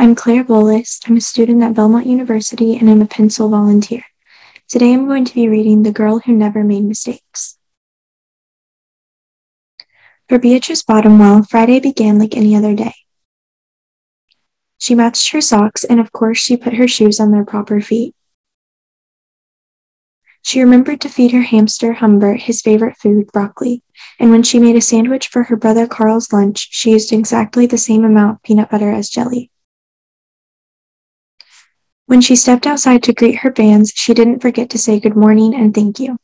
I'm Claire Bolus. I'm a student at Belmont University and I'm a pencil volunteer. Today I'm going to be reading The Girl Who Never Made Mistakes. For Beatrice Bottomwell, Friday began like any other day. She matched her socks, and of course, she put her shoes on their proper feet. She remembered to feed her hamster Humbert his favorite food, broccoli, and when she made a sandwich for her brother Carl's lunch, she used exactly the same amount of peanut butter as jelly. When she stepped outside to greet her fans, she didn't forget to say good morning and thank you.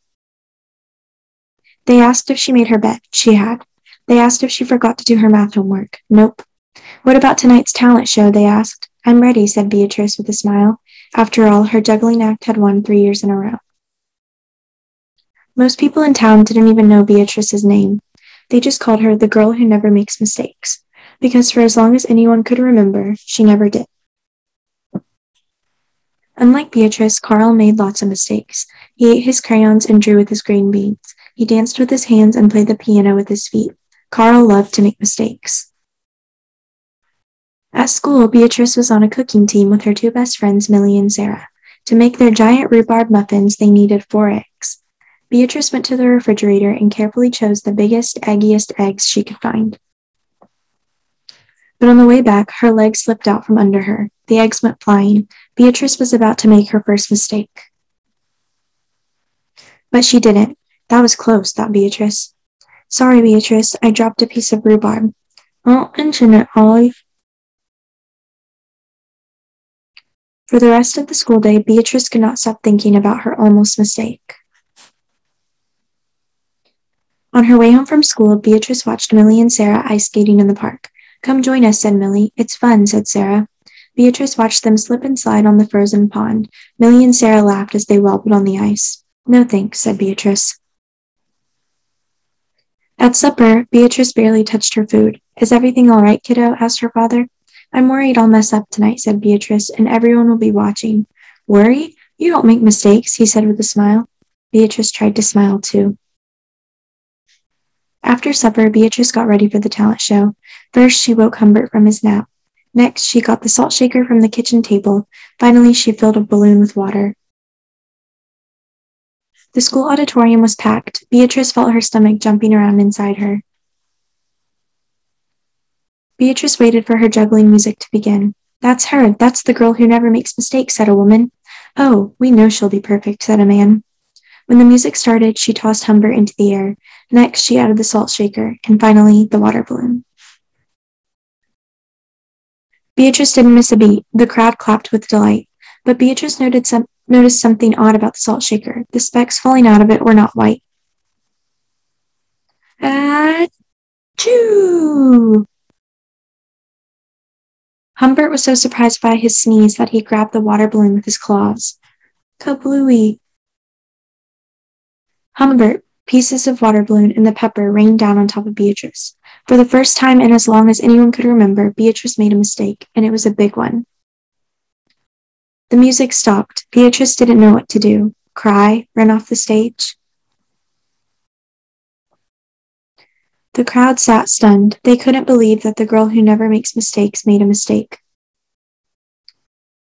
They asked if she made her bed. She had. They asked if she forgot to do her math homework. Nope. What about tonight's talent show? They asked. I'm ready, said Beatrice with a smile. After all, her juggling act had won three years in a row. Most people in town didn't even know Beatrice's name. They just called her the girl who never makes mistakes, because for as long as anyone could remember, she never did. Unlike Beatrice, Carl made lots of mistakes. He ate his crayons and drew with his green beans. He danced with his hands and played the piano with his feet. Carl loved to make mistakes. At school, Beatrice was on a cooking team with her two best friends, Millie and Sarah. To make their giant rhubarb muffins, they needed four eggs. Beatrice went to the refrigerator and carefully chose the biggest, eggiest eggs she could find. But on the way back, her legs slipped out from under her. The eggs went flying. Beatrice was about to make her first mistake. But she didn't. That was close, thought Beatrice. Sorry, Beatrice, I dropped a piece of rhubarb. I'll mention it, Ollie. For the rest of the school day, Beatrice could not stop thinking about her almost mistake. On her way home from school, Beatrice watched Millie and Sarah ice skating in the park. Come join us, said Millie. It's fun, said Sarah. Beatrice watched them slip and slide on the frozen pond. Millie and Sarah laughed as they wobbled on the ice. No thanks, said Beatrice. At supper, Beatrice barely touched her food. Is everything all right, kiddo? asked her father. I'm worried I'll mess up tonight, said Beatrice, and everyone will be watching. Worry? You don't make mistakes, he said with a smile. Beatrice tried to smile too. After supper, Beatrice got ready for the talent show. First, she woke Humbert from his nap. Next, she got the salt shaker from the kitchen table. Finally, she filled a balloon with water. The school auditorium was packed. Beatrice felt her stomach jumping around inside her. Beatrice waited for her juggling music to begin. That's her. That's the girl who never makes mistakes, said a woman. Oh, we know she'll be perfect, said a man. When the music started, she tossed Humbert into the air. Next, she added the salt shaker, and finally, the water balloon. Beatrice didn't miss a beat. The crowd clapped with delight. But Beatrice noted some, noticed something odd about the salt shaker. The specks falling out of it were not white. Achoo! Humbert was so surprised by his sneeze that he grabbed the water balloon with his claws. Kablooey! Humbert, pieces of water balloon, and the pepper rained down on top of Beatrice. For the first time in as long as anyone could remember, Beatrice made a mistake, and it was a big one. The music stopped. Beatrice didn't know what to do. Cry? Run off the stage? The crowd sat stunned. They couldn't believe that the girl who never makes mistakes made a mistake.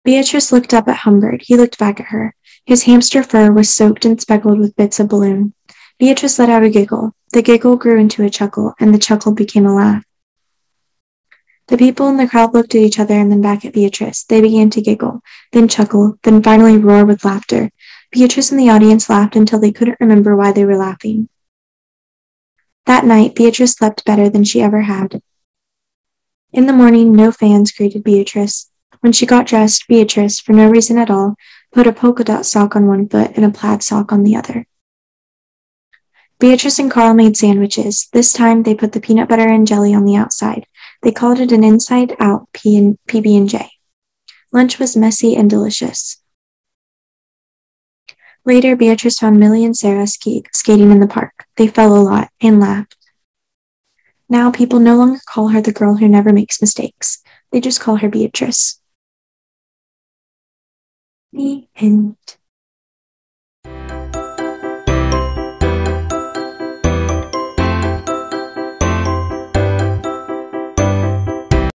Beatrice looked up at Humbert. He looked back at her. His hamster fur was soaked and speckled with bits of balloon. Beatrice let out a giggle. The giggle grew into a chuckle, and the chuckle became a laugh. The people in the crowd looked at each other and then back at Beatrice. They began to giggle, then chuckle, then finally roar with laughter. Beatrice and the audience laughed until they couldn't remember why they were laughing. That night, Beatrice slept better than she ever had. In the morning, no fans greeted Beatrice. When she got dressed, Beatrice, for no reason at all, put a polka dot sock on one foot and a plaid sock on the other. Beatrice and Carl made sandwiches. This time they put the peanut butter and jelly on the outside. They called it an inside out PB&J. Lunch was messy and delicious. Later, Beatrice found Millie and Sarah ski- skating in the park. They fell a lot and laughed. Now people no longer call her the girl who never makes mistakes. They just call her Beatrice. The end.